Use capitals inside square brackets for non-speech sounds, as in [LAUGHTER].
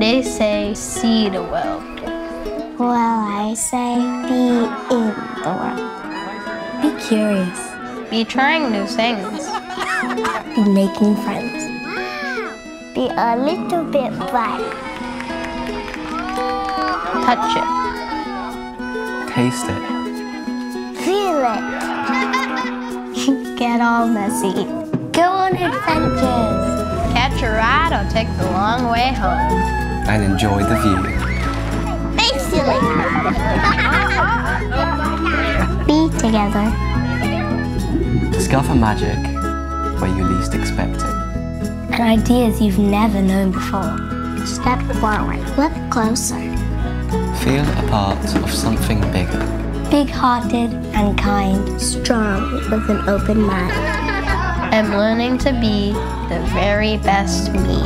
They say see the world. Well, I say be in the world. Be curious. Be trying new things. [LAUGHS] Be making friends. Be a little bit black. Touch it. Taste it. Feel it. [LAUGHS] Get all messy. Go on adventures. Catch a ride or take the long way home. And enjoy the view. Thanks, silly. [LAUGHS] Be together. Discover magic where you least expect it. And ideas you've never known before. Step forward. Look closer. Feel a part of something bigger. Big-hearted and kind. Strong with an open mind. I'm learning to be the very best me.